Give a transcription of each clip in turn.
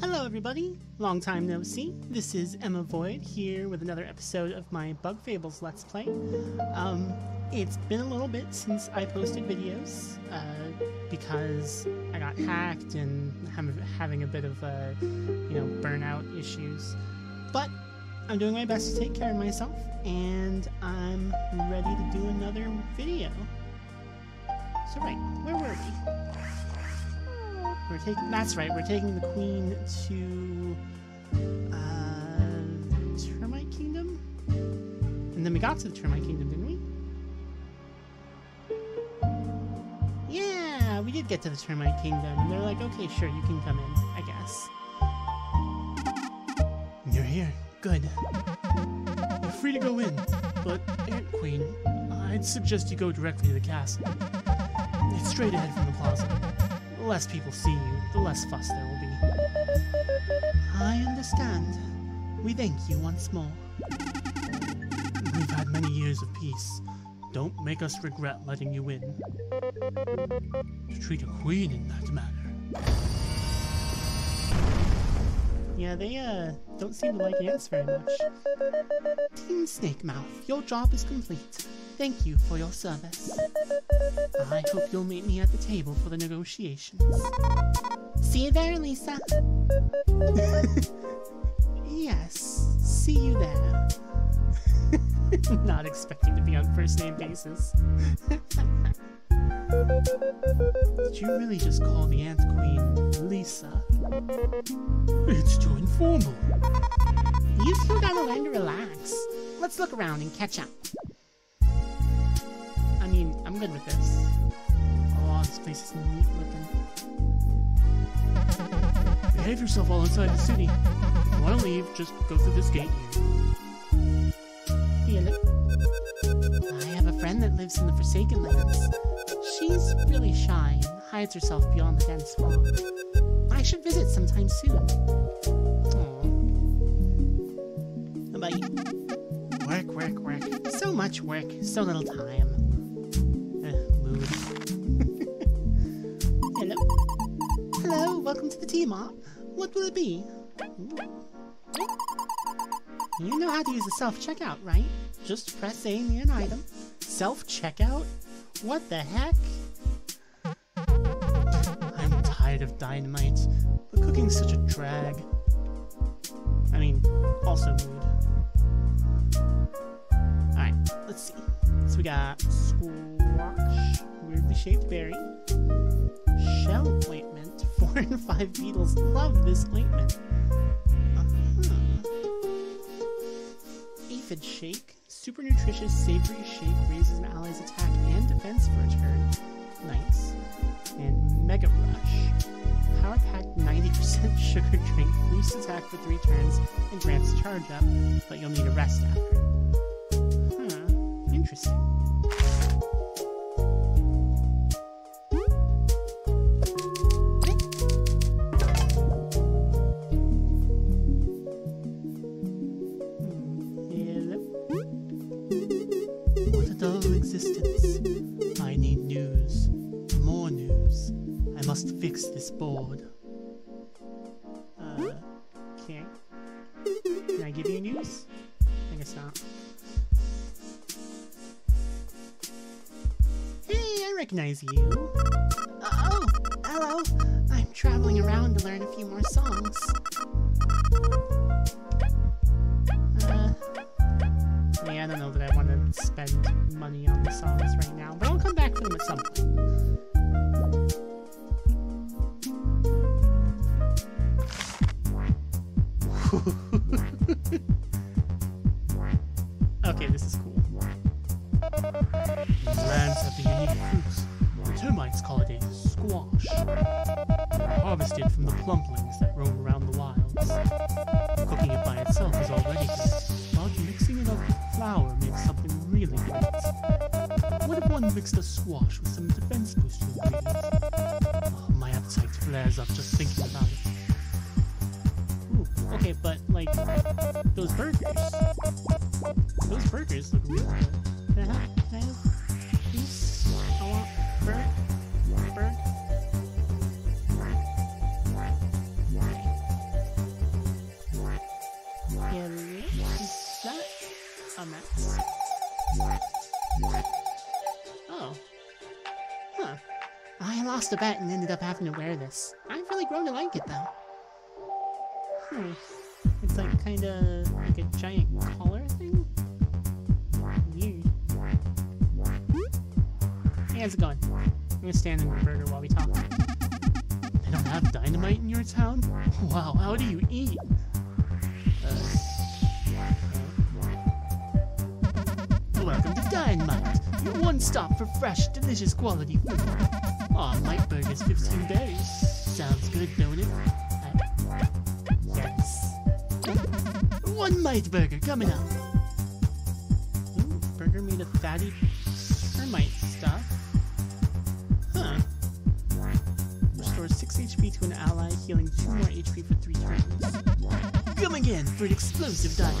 Hello, everybody. Long time no see. This is Emma Void here with another episode of my Bug Fables Let's Play. Um, it's been a little bit since I posted videos uh, because I got hacked and I'm having a bit of uh, you know burnout issues. But I'm doing my best to take care of myself, and I'm ready to do another video. So right, where were we? We're taking. That's right. We're taking the queen to uh, Termite Kingdom, and then we got to the Termite Kingdom, didn't we? Yeah, we did get to the Termite Kingdom, and they're like, "Okay, sure, you can come in, I guess." You're here. Good. You're free to go in, but Ant Queen, I'd suggest you go directly to the castle. It's straight ahead from the plaza. The less people see you, the less fuss there will be. I understand. We thank you once more. We've had many years of peace. Don't make us regret letting you in. To treat a queen in that manner. Yeah, they uh don't seem to like ants very much. Team Snake Mouth, your job is complete. Thank you for your service. I hope you'll meet me at the table for the negotiations. See you there, Lisa. yes, see you there. Not expecting to be on first name basis. Did you really just call the Ant Queen Lisa? It's too informal. You two gotta learn to relax. Let's look around and catch up. I'm good with this. Oh, this place is neat looking. Behave yourself while inside the city. If you want to leave, just go through this gate here. I have a friend that lives in the Forsaken Lands. She's really shy and hides herself beyond the dense fog. I should visit sometime soon. Aww. How about you? Work, work, work. So much work, so little time. T-Mop. What will it be? You know how to use the self-checkout, right? Just press A near an item. Self-checkout? What the heck? I'm tired of dynamite, but cooking's such a drag. I mean, also mood. Alright, let's see. So we got squash, weirdly shaped berry, shell ointment, four and five beetles love this ointment. Uh-huh. Aphid shake, super nutritious savory shake raises an ally's attack and defense for a turn. Nice. And Mega Rush. Power packed 90% sugar drink, boosts attack for 3 turns, and grants charge up, but you'll need a rest after. Huh. Interesting. Lost a bet and ended up having to wear this. I've really grown to like it though. Hmm. It's like kinda like a giant collar thing? Weird. Hey, how's it going? I'm gonna stand in the burger while we talk. They don't have dynamite in your town? Wow, how do you eat? Uh, uh, uh. Welcome to Dine-Mite, your one stop for fresh, delicious quality food. Aw, Mite Burger's 15 berries. Sounds good, don't it? Yes. One Mite Burger coming up. Ooh, burger made of fatty termite stuff. Huh. Restores 6 HP to an ally, healing 2 more HP for 3 turns. Come again for an explosive diamond.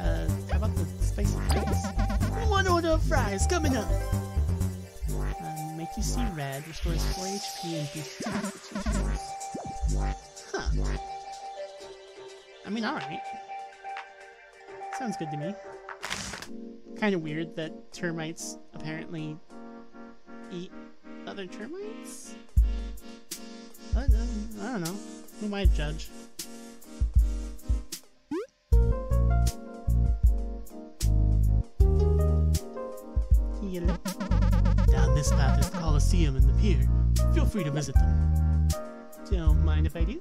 Uh, how about the spicy fries? One order of fries coming up! See red, restores 4 HP and boosts attack for 2 turns. Huh. I mean, alright. Sounds good to me. Kind of weird that termites apparently eat other termites? Um, I don't know. Who to judge? Is the Colosseum and the pier. Feel free to visit them. Don't mind if I do.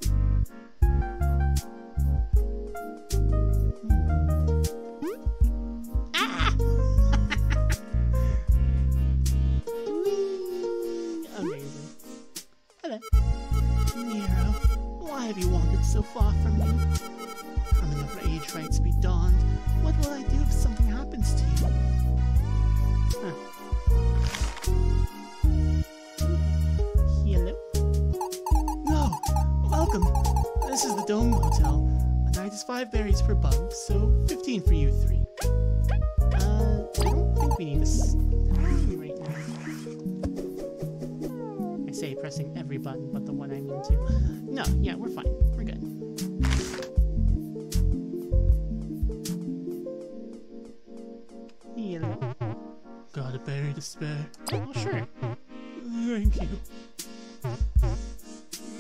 5 berries per bump, so 15 for you three. Uh, I don't think we need this right now. I say pressing every button but the one I mean to. No, yeah, we're fine. We're good. Hello. Got a berry to spare. Oh, sure. Thank you.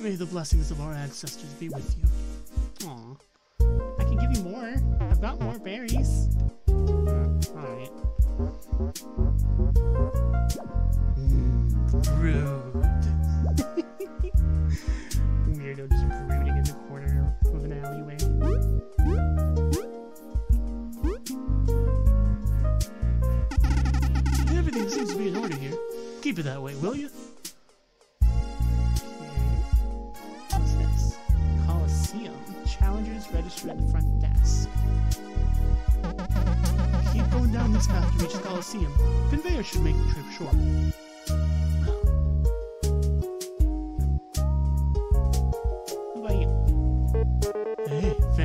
May the blessings of our ancestors be with you.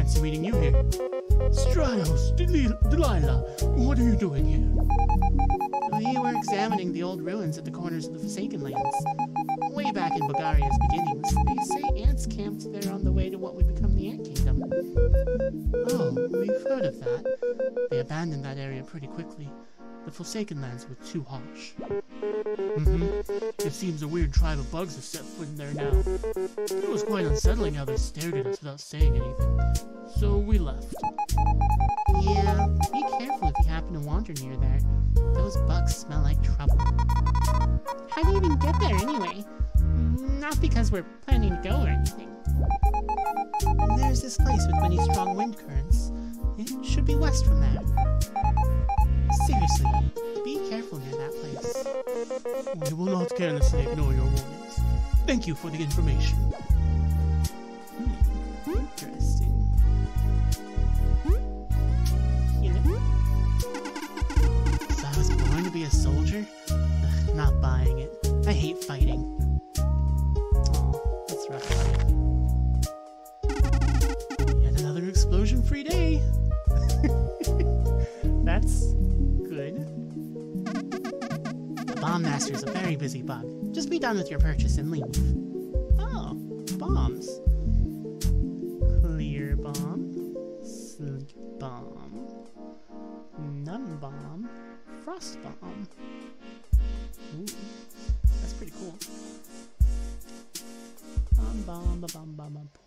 Fancy meeting you here. Stratos, Del- Delilah, what are you doing here? We were examining the old ruins at the corners of the Forsaken Lands. Way back in Bugaria's beginnings, they say ants camped there on the way to what would become the Ant Kingdom. Oh, we've heard of that. They abandoned that area pretty quickly. The Forsaken Lands were too harsh. Mm-hmm. It seems a weird tribe of bugs have set foot in there now. It was quite unsettling how they stared at us without saying anything. So we left. Yeah, be careful if you happen to wander near there. Those bugs smell like trouble. How do you even get there anyway? Not because we're planning to go or anything. There's this place with many strong wind currents. It should be west from there. Seriously, be careful near that place. We will not carelessly ignore your warnings. Thank you for the information. Hmm, interesting. Know? So I was born to be a soldier? Ugh, not buying it. I hate fighting. Bomb Master's a very busy bug. Just be done with your purchase and leave. Oh, bombs. Clear bomb. Sleep bomb. Numb bomb. Frost bomb. Ooh, that's pretty cool. Bomb bomb bomb bomb bomb.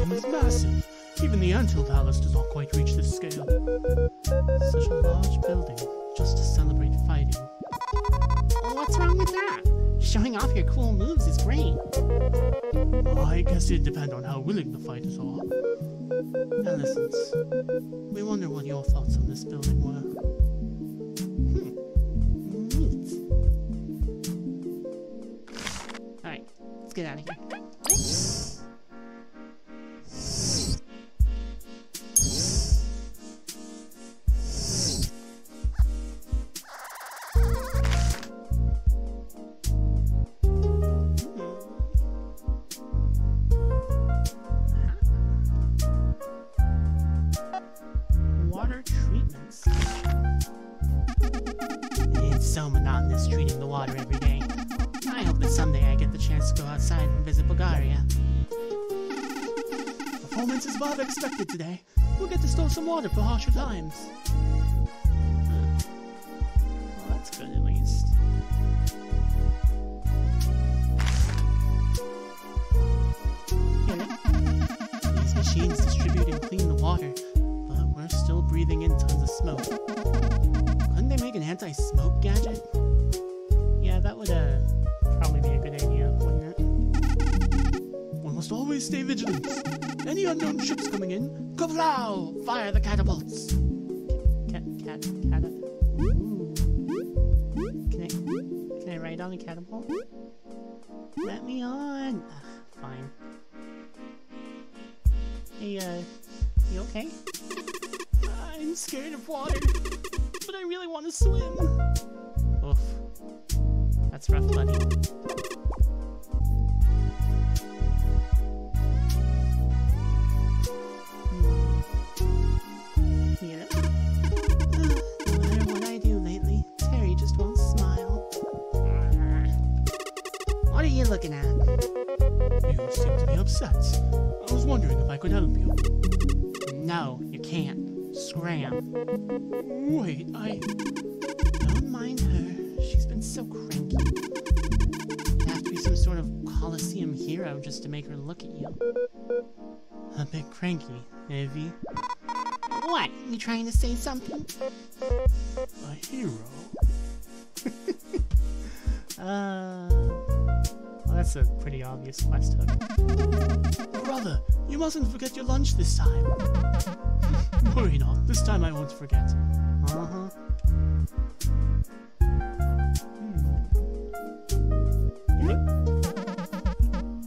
Colosseum is massive. Even the Antil Palace does not quite reach this scale. Such a large building just to celebrate fighting. What's wrong with that? Showing off your cool moves is great. I guess it'd depend on how willing the fighters are. Elizant, we wonder what your thoughts on this building were. Hmm. Neat. Alright, let's get out of here. On a catapult? Let me on! Ugh, fine. Hey, uh, you okay? I'm scared of water, but I really want to swim. Oof. That's rough, buddy. Could help you. No, you can't. Scram. Wait, I. Don't mind her. She's been so cranky. You have to be some sort of Colosseum hero just to make her look at you. A bit cranky, Evie. What? You trying to say something? A hero. Uh. That's a pretty obvious quest hook. Brother, you mustn't forget your lunch this time. Worry not, this time I won't forget. Uh huh.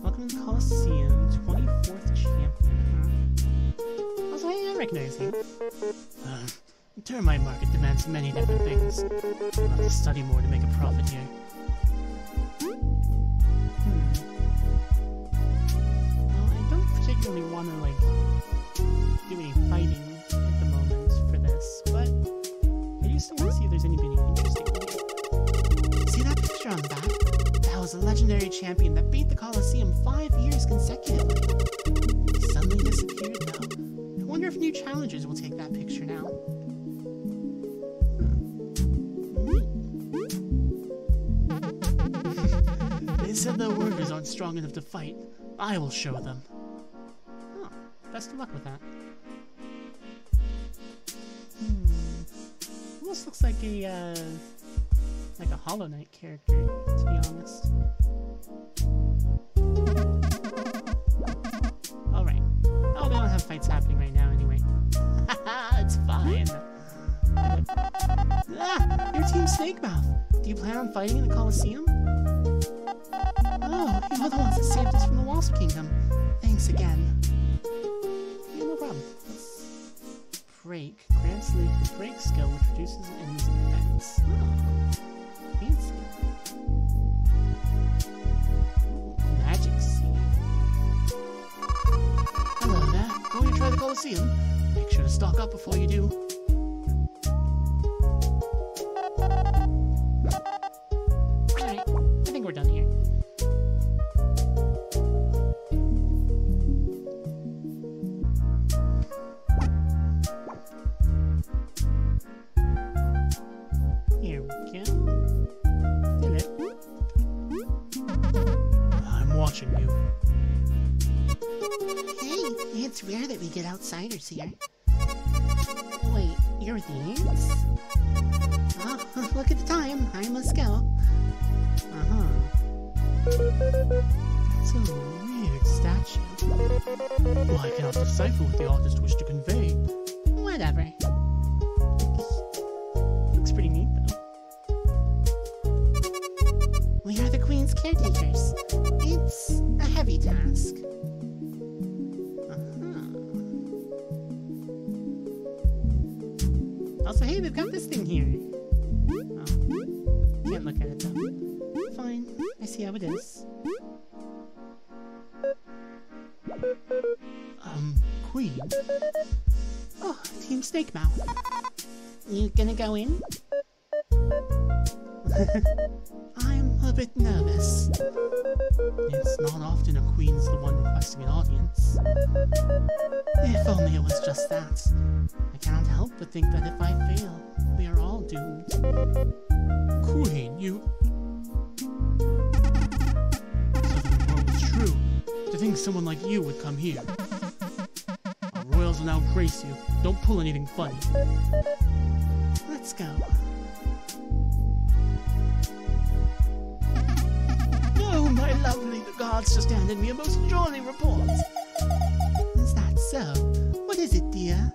Welcome to Coliseum, 24th champion. Huh? Also, recognize you. Uh, termite market demands many different things. I'll have to study more to make a profit here. Particularly want to, like, do any fighting at the moment for this, but I still want to see if there's anybody interesting. See that picture on the back? That was a legendary champion that beat the Colosseum five years consecutively. He suddenly disappeared now. I wonder if new challengers will take that picture now. Hmm. they said their workers aren't strong enough to fight. I will show them. Best of luck with that. Hmm. Looks like a, uh, like a Hollow Knight character, to be honest. Alright. Oh, they don't have fights happening right now anyway. It's fine. Ah, your Team Snake Mouth. Do you plan on fighting in the Colosseum? Oh, you're the ones that saved us from the Wasp Kingdom. Thanks again. No break. Grants Leif the break skill, which reduces an enemy's defense. Oh, fancy. Magic seed. Hello there. Going to try the Colosseum? Make sure to stock up before you do. It's rare that we get outsiders here. Wait, you're these? Oh, look at the time. I must go. Uh-huh. That's a weird statue. Well, I cannot decipher what the artist wished to convey. Whatever. Looks pretty neat, though. We are the Queen's caretakers. It's a heavy task. We've got this thing here. Oh. Can't look at it, though. Fine. I see how it is. Um, Queen? Oh, Team Snake Mouth. You gonna go in? I'm a bit nervous. It's not often a queen's the one requesting an audience. If only it was just that. I can't help but think that if I you would come here. Our royals will now grace you. Don't pull anything funny. Let's go. Oh, my lovely, the gods just handed me a most jolly report. Is that so? What is it, dear?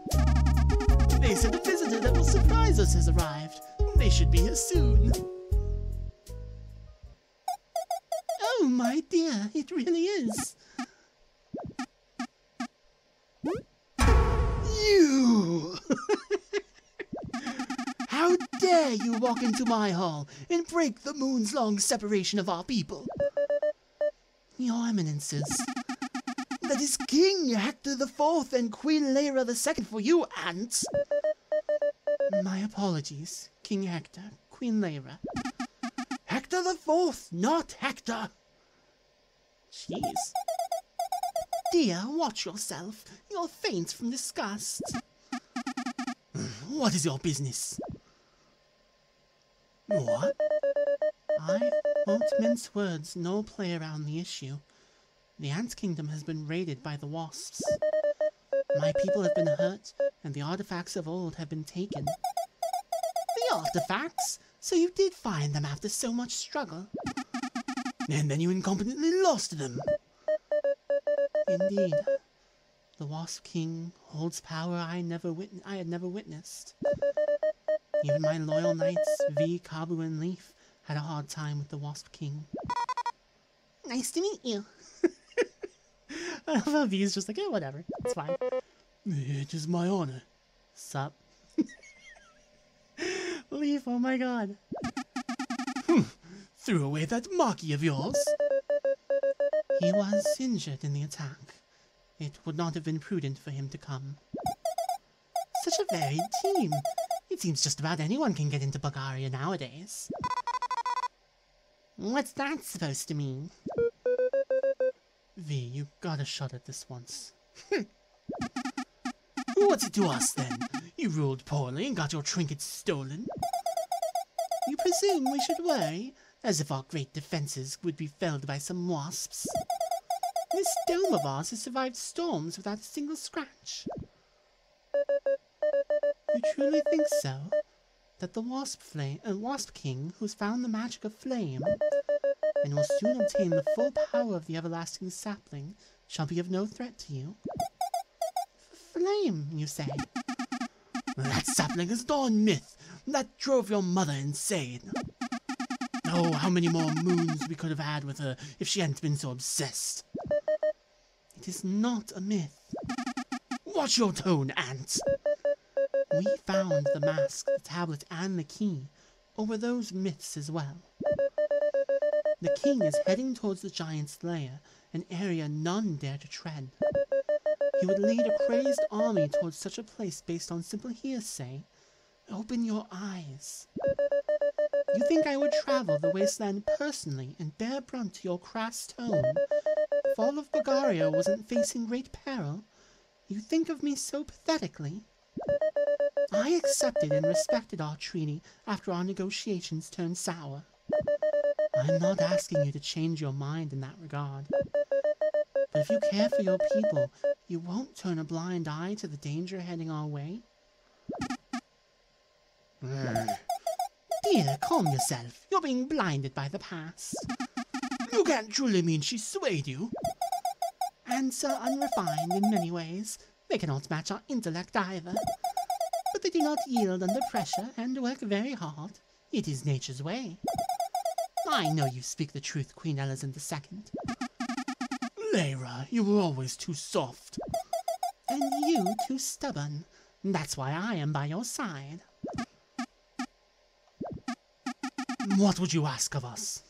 They said a visitor that will surprise us has arrived. They should be here soon. Oh, my dear, it really is. Dare you walk into my hall and break the moon's long separation of our people? Your Eminences. That is King Hector the Fourth and Queen Lyra the Second for you, ants. My apologies, King Hector, Queen Lyra. Hector the Fourth, not Hector. Jeez. Dear, watch yourself. You'll faint from disgust. What is your business? What? I won't mince words nor play around the issue. The Ant Kingdom has been raided by the Wasps. My people have been hurt, and the artifacts of old have been taken. The artifacts? So you did find them after so much struggle? And then you incompetently lost them. Indeed. The Wasp King holds power I never wit- I had never witnessed. Even my loyal knights, Vi, Kabbu, and Leif, had a hard time with the Wasp King. Nice to meet you. I love how Vi is just like, yeah, whatever. It's fine. It is my honor. Sup? Leif, oh my god. Hmm. Threw away that marquee of yours. He was injured in the attack. It would not have been prudent for him to come. Such a varied team. It seems just about anyone can get into Bugaria nowadays. What's that supposed to mean? Vi, you got a shot at this once. What's it to us then? You ruled poorly and got your trinkets stolen. You presume we should worry, as if our great defenses would be felled by some wasps. This dome of ours has survived storms without a single scratch. You truly think so? That the wasp flame, uh, wasp king, who's found the magic of flame, and will soon obtain the full power of the everlasting sapling, shall be of no threat to you? Flame, you say? That sapling is dawn myth. That drove your mother insane. Oh, how many more moons we could have had with her if she hadn't been so obsessed. It is not a myth. Watch your tone, Ant. We found the mask, the tablet, and the key, or were those myths as well? The king is heading towards the giant's lair, an area none dare to tread. He would lead a crazed army towards such a place based on simple hearsay. Open your eyes. You think I would travel the wasteland personally and bear brunt to your crass tone? If all of Bugaria wasn't facing great peril, you think of me so pathetically? I accepted and respected our treaty after our negotiations turned sour. I'm not asking you to change your mind in that regard. But if you care for your people, you won't turn a blind eye to the danger heading our way? Hmm. Dear, calm yourself. You're being blinded by the past. You can't truly mean she swayed you. Ants are unrefined in many ways. They cannot match our intellect either. But they do not yield under pressure and work very hard. It is nature's way. I know you speak the truth, Queen Elizant II. Lyra, you were always too soft. And you too stubborn. That's why I am by your side. What would you ask of us?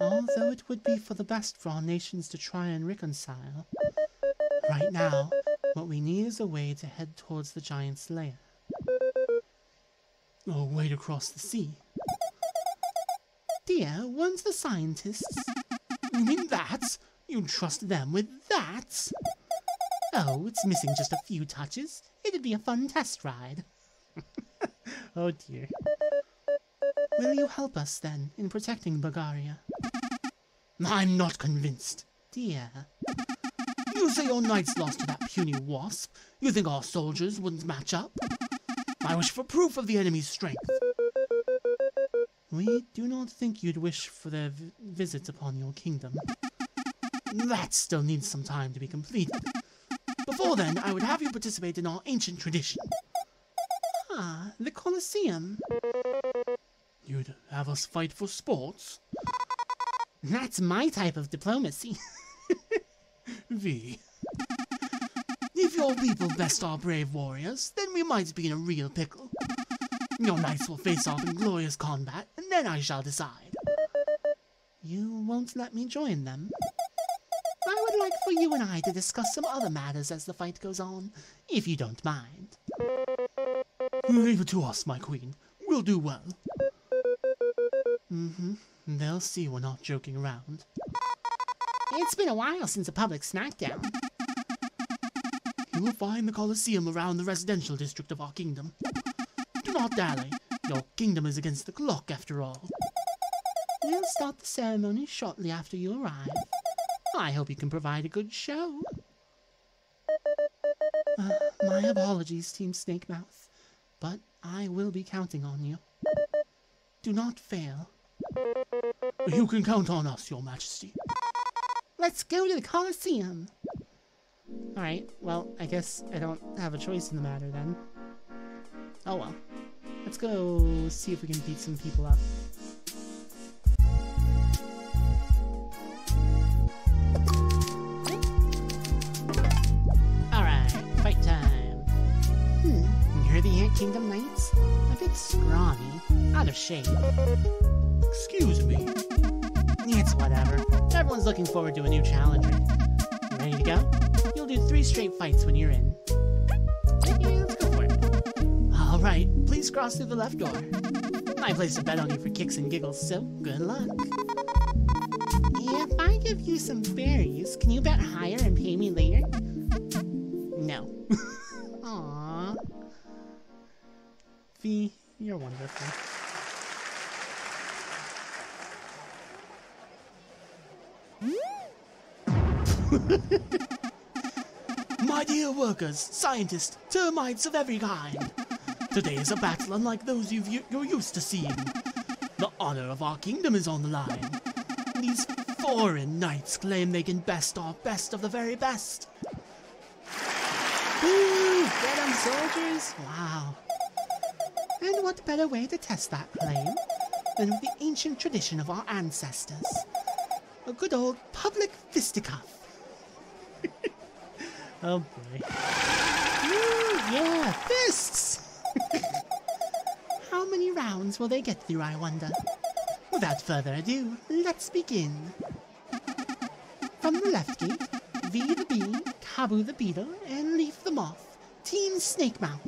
Although it would be for the best for our nations to try and reconcile, right now, what we need is a way to head towards the giant's lair. Or way across the sea. Dear, weren't the scientists? You mean that? You'd trust them with that? Oh, it's missing just a few touches. It'd be a fun test ride. oh dear. Will you help us, then, in protecting Bugaria? I'm not convinced. Dear. You say your knights lost to that puny wasp. You think our soldiers wouldn't match up? I wish for proof of the enemy's strength. We do not think you'd wish for their visit upon your kingdom. That still needs some time to be completed. Before then, I would have you participate in our ancient tradition. Ah, the Colosseum. You'd have us fight for sports? That's my type of diplomacy. v. If your people best our brave warriors, then we might be in a real pickle. Your knights will face off in glorious combat, and then I shall decide. You won't let me join them? I would like for you and I to discuss some other matters as the fight goes on, if you don't mind. Leave it to us, my queen. We'll do well. Mm-hmm. They'll see we're not joking around. It's been a while since a public smackdown. You will find the Colosseum around the residential district of our kingdom. Do not dally. Your kingdom is against the clock, after all. We'll start the ceremony shortly after you arrive. I hope you can provide a good show. Uh, my apologies, Team Snake Mouth, but I will be counting on you. Do not fail. You can count on us, Your Majesty. Let's go to the Colosseum! Alright, well, I guess I don't have a choice in the matter then. Oh well. Let's go see if we can beat some people up. Alright, fight time! Hmm, you're the Ant Kingdom Knights? A bit scrawny, out of shape. Excuse me, Everyone's looking forward to a new challenger. You ready to go? You'll do three straight fights when you're in. Let's go for it. All right, please cross through the left door. I placed a bet on you for kicks and giggles, so good luck. If I give you some berries, can you bet higher and pay me later? My dear workers, scientists, termites of every kind. Today is a battle unlike those you've, you're used to seeing. The honor of our kingdom is on the line. These foreign knights claim they can best our best of the very best. Woo! Get 'em, soldiers! Wow. And what better way to test that claim than with the ancient tradition of our ancestors? A good old public fisticuff. Oh boy. Woo! Yeah, fists! How many rounds will they get through, I wonder? Without further ado, let's begin. From the left gate, Vi the Bee, Kabbu the Beetle, and Leif the Moth. Team Snake Mouth.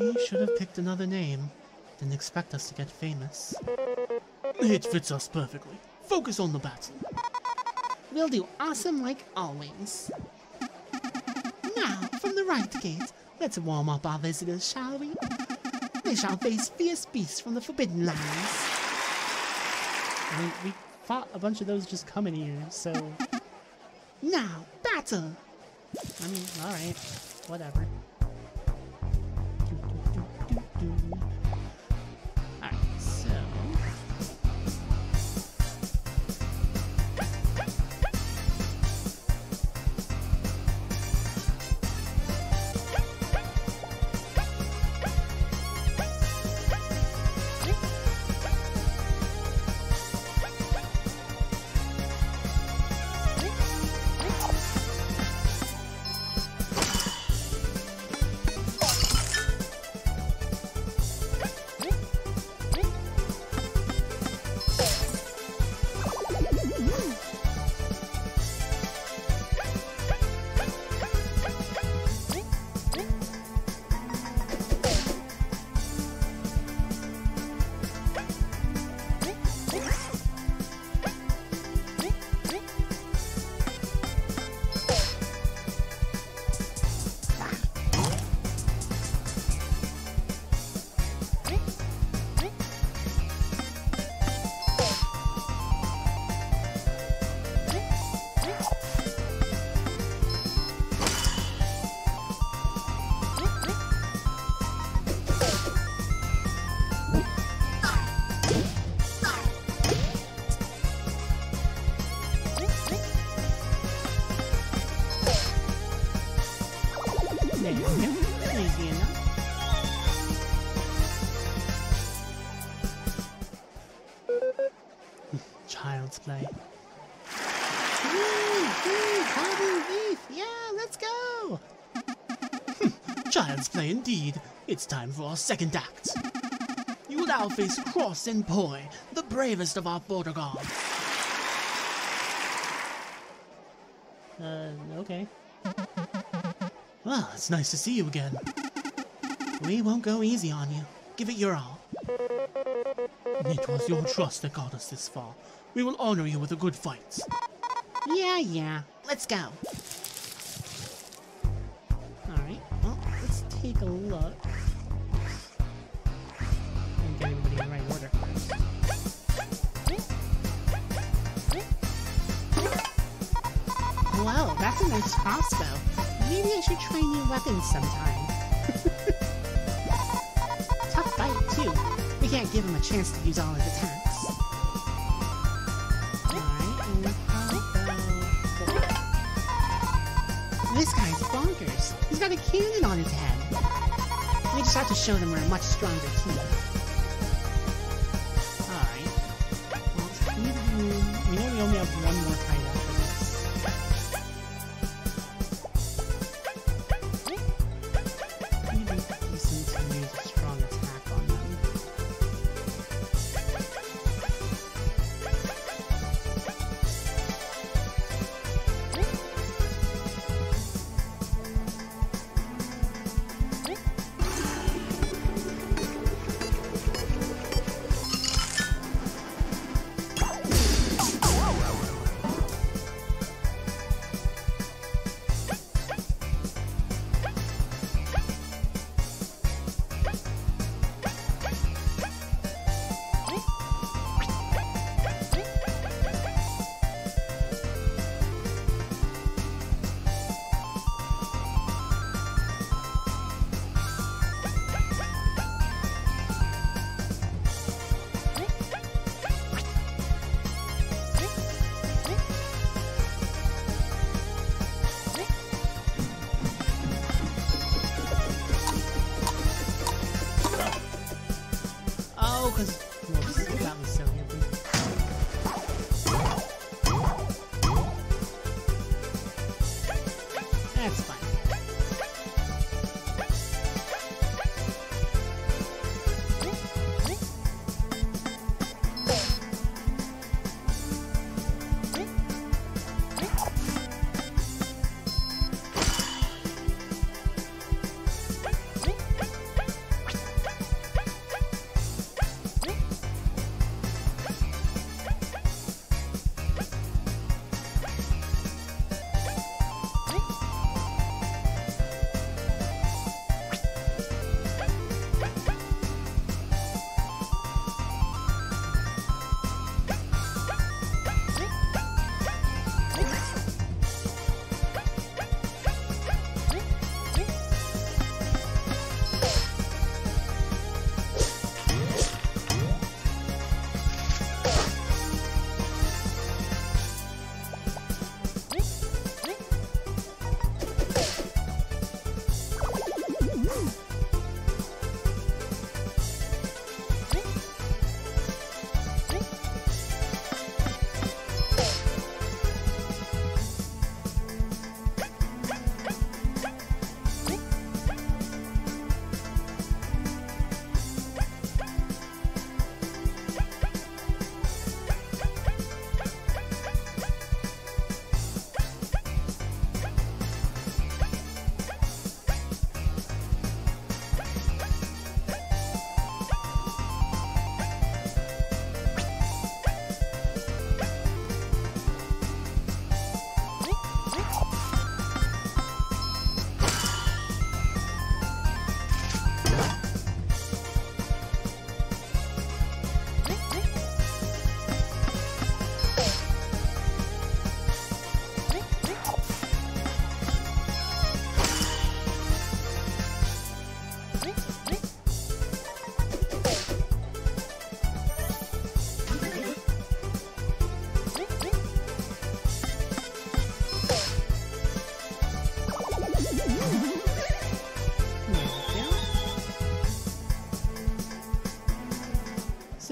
We should have picked another name. Didn't expect us to get famous. It fits us perfectly. Focus on the battle. We'll do awesome like always. Now, from the right gate, let's warm up our visitors, shall we? They shall face fierce beasts from the Forbidden Lands. I mean, we fought a bunch of those just coming here, so... Now, battle! I mean, alright. Whatever. Indeed. It's time for our second act. You will now face Cross and Poi, the bravest of our border guards. Uh, okay. Well, it's nice to see you again. We won't go easy on you. Give it your all. It was your trust that got us this far. We will honor you with a good fight. Yeah, yeah. Let's go. Take a look. And get everybody in the right order. Whoa, that's a nice crossbow. Maybe I should try new weapons sometime. Tough fight, too. We can't give him a chance to use all his attacks. Alright, and how about... This guy's bonkers. He's got a cannon on his head. Have to show them we're a much stronger team.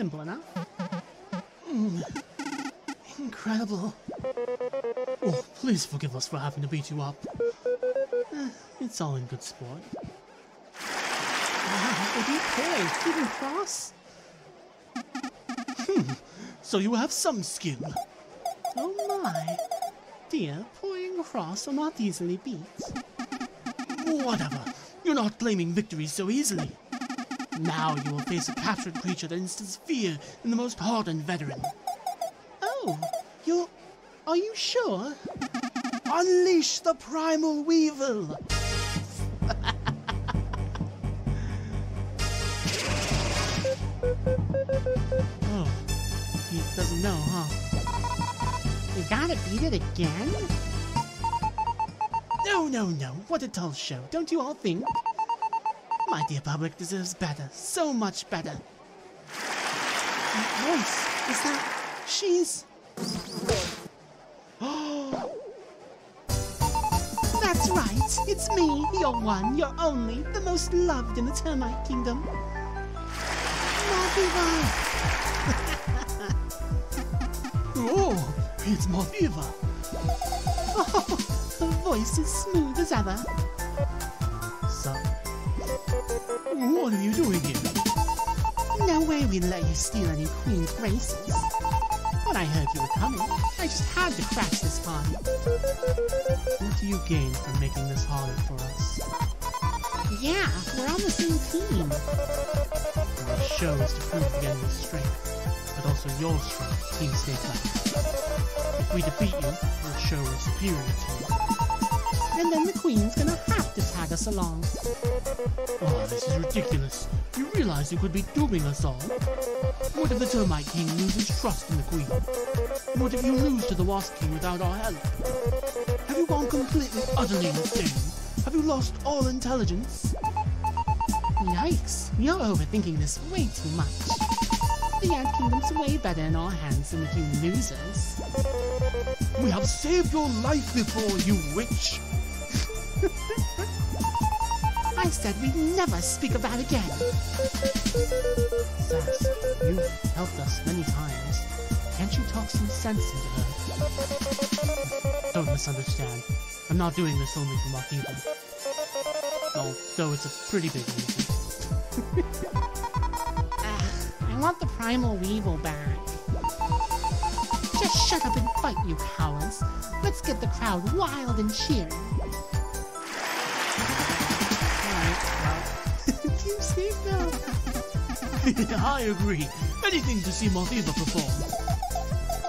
Simple enough. Mm. Incredible. Oh, please forgive us for having to beat you up. Eh, it's all in good sport. Wow, what do you play? Hidden Cross? Hmm, so you have some skill. Oh my. Dear, Pouring Cross will not easily beat. Whatever. You're not claiming victory so easily. Now you will face a captured creature that instills fear in the most hardened veteran. Oh, you're. Are you sure? Unleash the primal weevil! oh, he doesn't know, huh? You gotta beat it again? No, no, no. What a dull show, don't you all think? Oh, my dear public deserves better, so much better. That voice, is that. She's. That's right, it's me, your one, your only, the most loved in the termite kingdom. Mothiva! oh, it's Mothiva. Oh, her voice is smooth as ever. What are you doing here? No way we'd let you steal any queen's graces. When I heard you were coming, I just had to crash this party. What do you gain from making this harder for us? Yeah, we're on the same team. Our show is to prove the enemy's strength, but also your strength, Team Snake Left. If we defeat you, we'll show we're superior to you. And then the queen's gonna have to tag us along. Oh, this is ridiculous. You realize you could be dooming us all? What if the Termite King loses trust in the Queen? What if you lose to the Wasp King without our help? Have you gone completely, utterly insane? Have you lost all intelligence? Yikes, you're overthinking this way too much. The Ant Kingdom's way better in our hands than with you losers. We have saved your life before, you witch! I said we'd never speak of that again. Zasp, you've helped us many times. Can't you talk some sense into her? Don't misunderstand. I'm not doing this only for Martha. Oh, though it's a pretty big reason. Uh, I want the Primal Weevil back. Just shut up and fight, you cowards. Let's get the crowd wild and cheering. Well. Team Snake now. I agree. Anything to see Martha perform.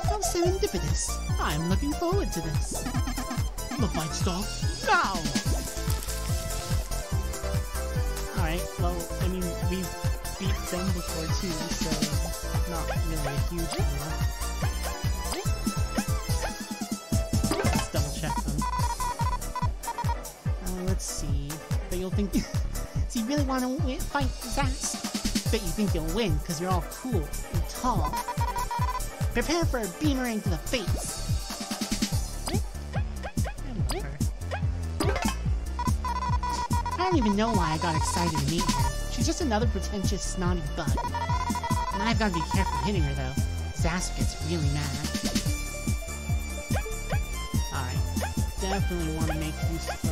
How serendipitous. I'm looking forward to this. The fight starts now! Alright, well, I mean, we've beat them before too, so not really a huge deal. Let's double check them. Uh, let's see. But you'll think. You really want to win, fight Zasp? Bet you think you'll win because you're all cool and tall. Prepare for a beemerang to the face. I don't even know why I got excited to meet her. She's just another pretentious, snotty bug. And I've got to be careful hitting her, though. Zasp gets really mad. Alright. Definitely want to make use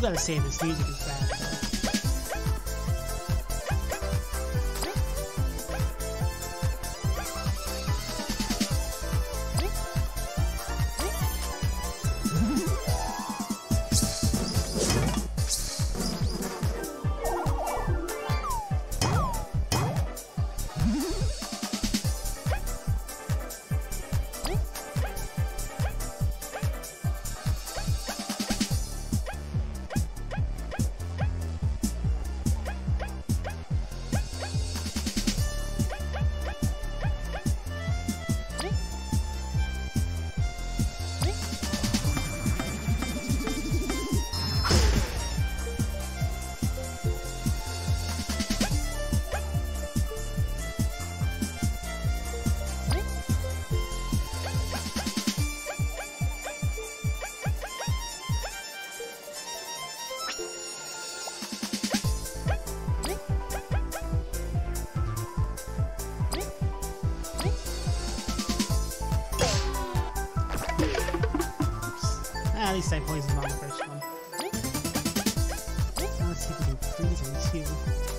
Do gotta say this music at least I poisoned on the first one. Let's see if we can freeze him too.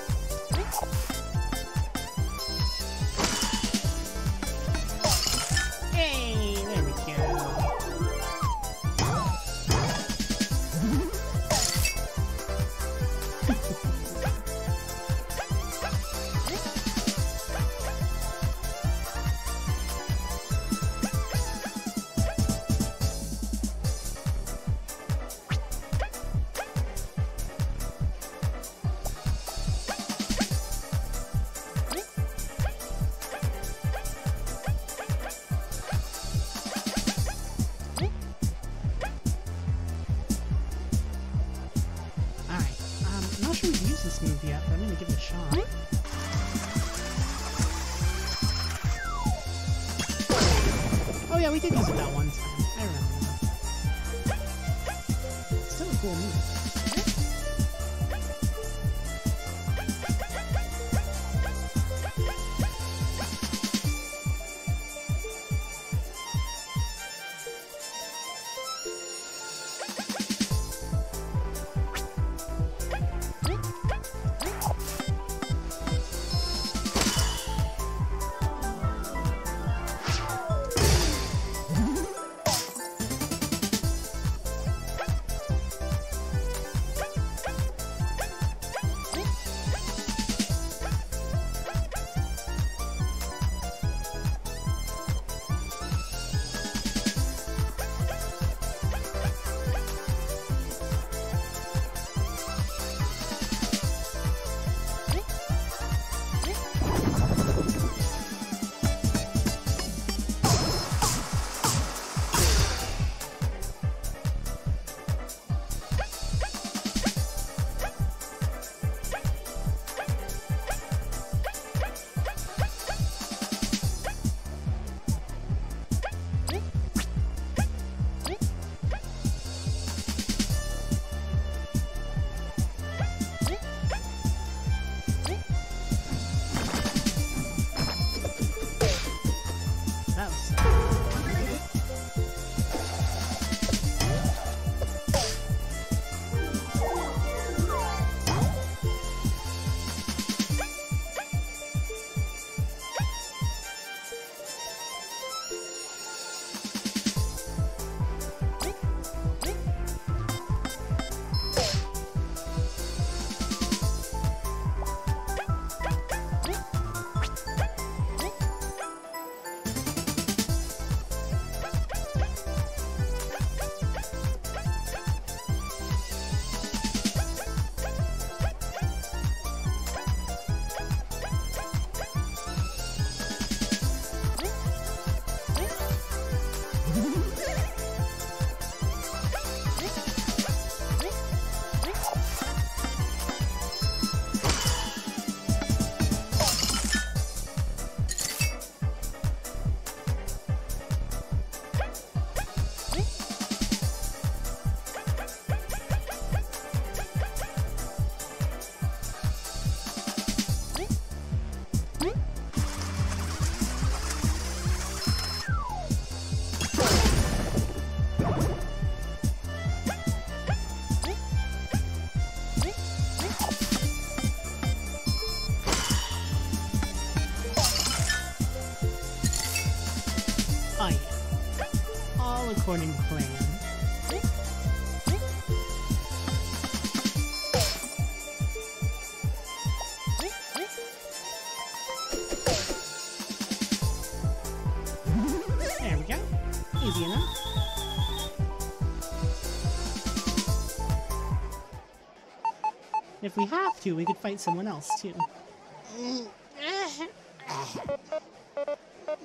We we could fight someone else too.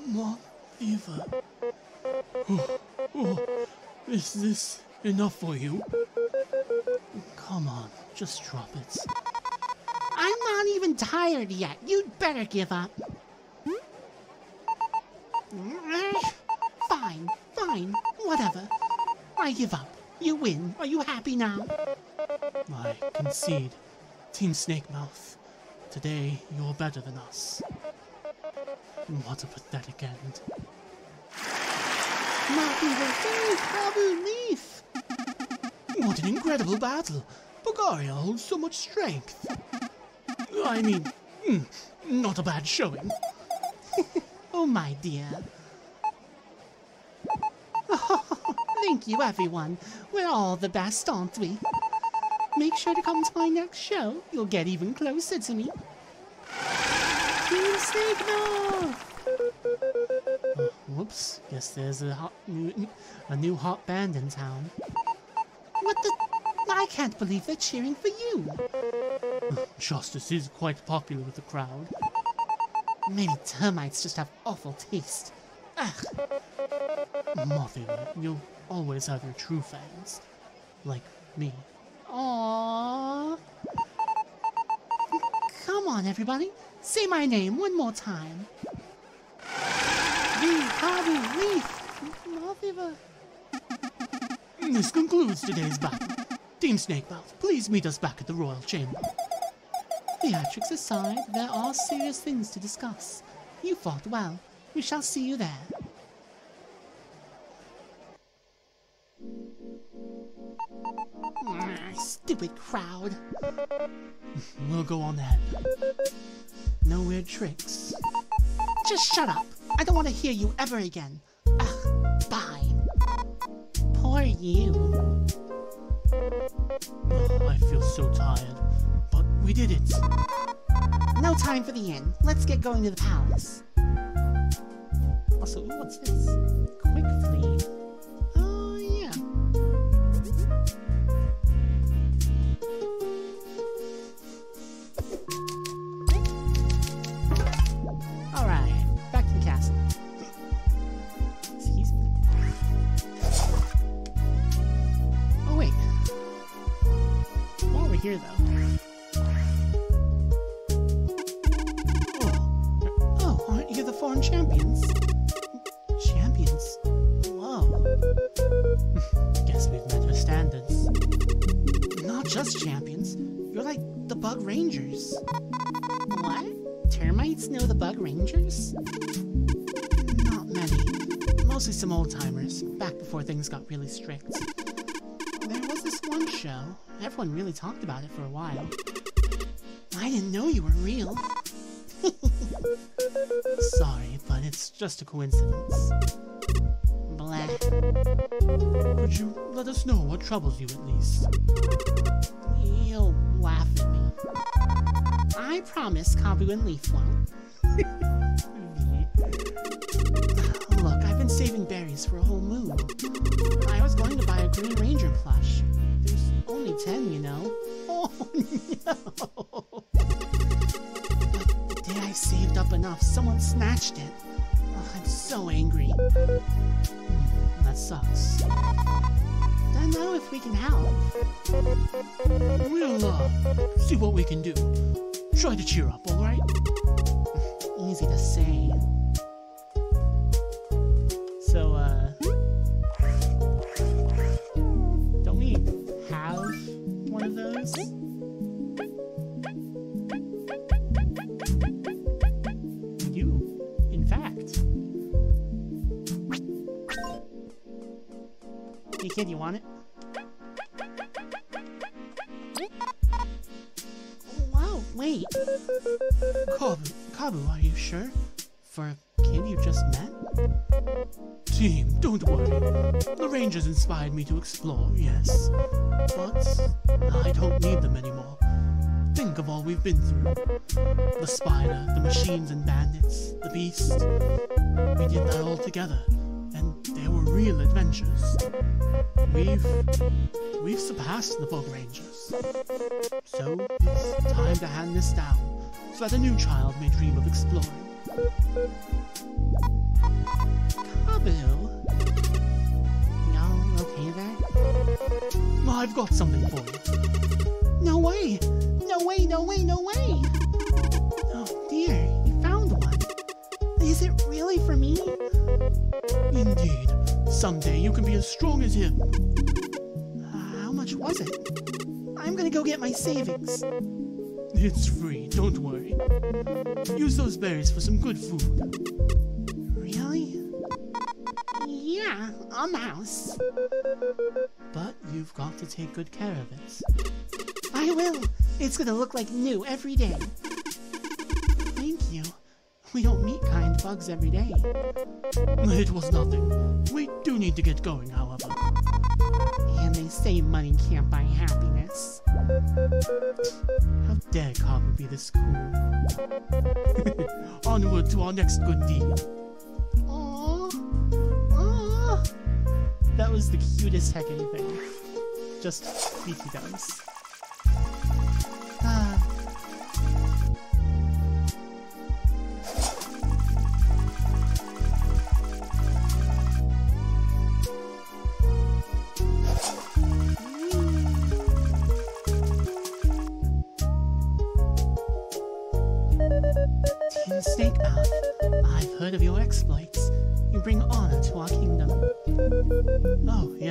Mom, Eva. Oh, oh, is this enough for you? Come on, just drop it. I'm not even tired yet. You'd better give up. Fine, fine, whatever. I give up. You win. Are you happy now? I concede. Team Snakemouth, today you're better than us. What a pathetic end. Even very Kabbu Leif. What an incredible battle! Bugaria holds so much strength. I mean, hmm, not a bad showing. Oh, my dear. Thank you, everyone. We're all the best, aren't we? Make sure to come to my next show. You'll get even closer to me. Team Signal! Uh, whoops, guess there's a hot new, a new hot band in town. What the? I can't believe they're cheering for you. Uh, Justice is quite popular with the crowd. Maybe termites just have awful taste. Ugh, Mothra, you'll always have your true fans. Like me. On, everybody. Say my name one more time. This concludes today's battle. Team Snakemouth, please meet us back at the Royal Chamber. Theatrics aside, there are serious things to discuss. You fought well. We shall see you there. Stupid crowd. We'll go on ahead. No weird tricks. Just shut up. I don't want to hear you ever again. Ugh, bye. Poor you. Oh, I feel so tired. But we did it. No time for the inn. Let's get going to the palace. Also, what's this? Quick flee. Things got really strict. There was this one show. Everyone really talked about it for a while. I didn't know you were real. Sorry, but it's just a coincidence. Blah. Could you let us know what troubles you at least? You'll laugh at me. I promise Kabbu and Leif won't. Look, I've been saving berries for a Green Ranger plush. There's only ten, you know. Oh no! The day I saved up enough, someone snatched it. Oh, I'm so angry. That sucks. Don't know if we can help. We'll, uh, see what we can do. Try to cheer up, alright? Easy to say. You, in fact. Hey kid, you want it? Oh, wow, wait. Kabbu, Kabbu, are you sure? For a kid you just met? Team, don't worry. The Rangers inspired me to explore, yes. But I don't need them anymore. Think of all we've been through. The spider, the machines and bandits, the beast. We did that all together, and they were real adventures. We've... we've surpassed the Bug Rangers. So, it's time to hand this down, so that a new child may dream of exploring. Kabbu? I've got something for you. No way! No way, no way, no way! Oh dear, you found one. Is it really for me? Indeed. Someday you can be as strong as him. Uh, how much was it? I'm gonna go get my savings. It's free, don't worry. Use those berries for some good food. Yeah, the house. But you've got to take good care of it. I will. It's gonna look like new every day. Thank you. We don't meet kind bugs every day. It was nothing. We do need to get going, however. And they say money can't buy happiness. How dare Kabbu be this cool? Onward to our next good deed. That was the cutest hecking thing. Just BT dubs.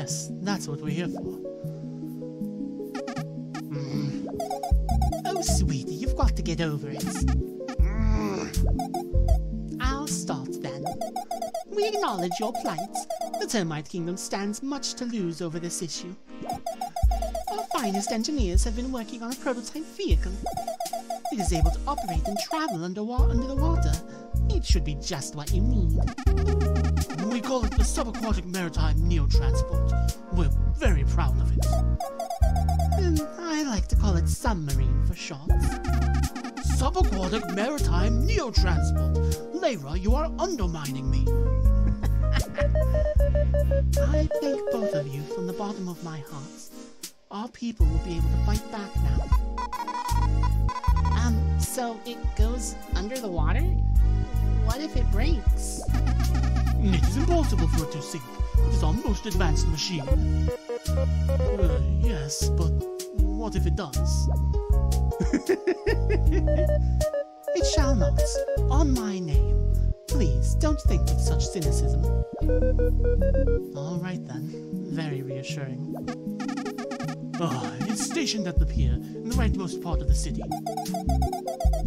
Yes, that's what we're here for. Mm. Oh, sweetie, you've got to get over it. Mm. I'll start then. We acknowledge your plight. The Termite Kingdom stands much to lose over this issue. Our finest engineers have been working on a prototype vehicle. It is able to operate and travel under the water. It should be just what you need. We call it the Subaquatic Maritime Neo-Transport. We're very proud of it. And I like to call it submarine for short. Subaquatic Maritime Neo-Transport. Layra, you are undermining me. I thank both of you from the bottom of my heart. Our people will be able to fight back now. So it goes under the water? What if it breaks? It is impossible for it to sink. It is our most advanced machine. Uh, yes, but what if it does? It shall not. On my name. Please, don't think with such cynicism. All right then. Very reassuring. Ah, it's stationed at the pier, in the rightmost part of the city.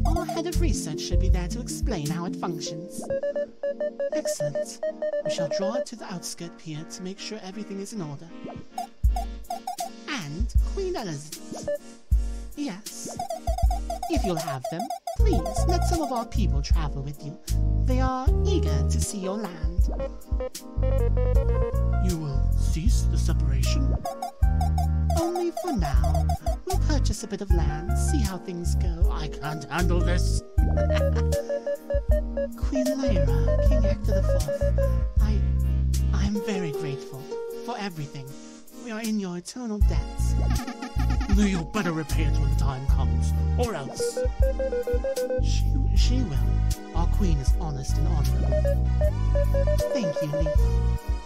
Our head of research should be there to explain how it functions. Excellent. We shall draw it to the outskirt pier to make sure everything is in order. And Queen Elizant. Yes. If you'll have them, please let some of our people travel with you. They are eager to see your land. You will cease the separation? Only for now. We'll purchase a bit of land, see how things go. I can't handle this. Queen Lyra, King Hector IV, I. I'm very grateful for everything. We are in your eternal debt. You better repay it when the time comes, or else. She, she will. Our queen is honest and honorable. Thank you, Leif.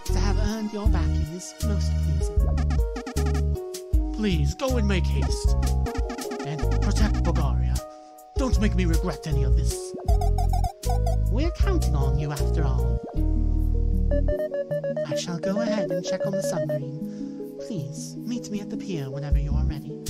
To have earned your backing is most pleasing. Please go and make haste. And protect Bugaria. Don't make me regret any of this. We're counting on you after all. I shall go ahead and check on the submarine. Please, meet me at the pier whenever you are ready.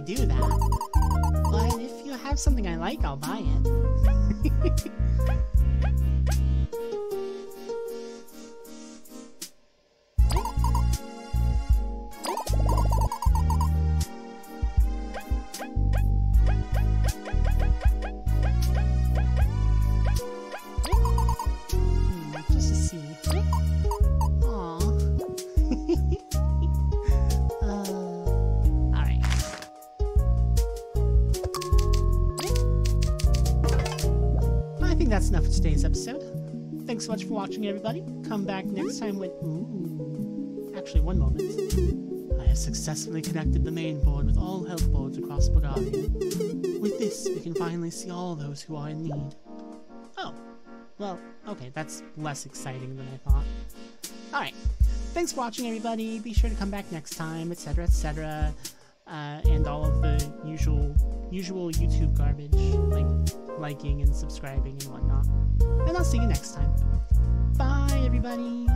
Do that. But if you have something I like, I'll buy it. Next time with. Ooh. Actually, one moment. I have successfully connected the main board with all health boards across Bugaria. With this, we can finally see all those who are in need. Oh. Well, okay, that's less exciting than I thought. Alright. Thanks for watching, everybody. Be sure to come back next time, etc., etc. Uh, and all of the usual usual YouTube garbage, like liking and subscribing and whatnot. And I'll see you next time. Bye, everybody.